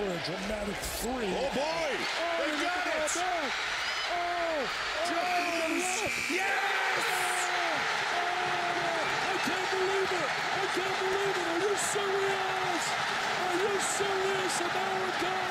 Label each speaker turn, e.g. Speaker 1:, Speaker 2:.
Speaker 1: for a dramatic three.
Speaker 2: Oh boy!
Speaker 1: Oh,
Speaker 2: they got it!
Speaker 1: Back. Oh, oh,
Speaker 2: Jones! Oh, yes!
Speaker 1: Oh, I can't believe it! I can't believe it! Are you serious? Are you serious? America?